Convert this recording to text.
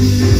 you.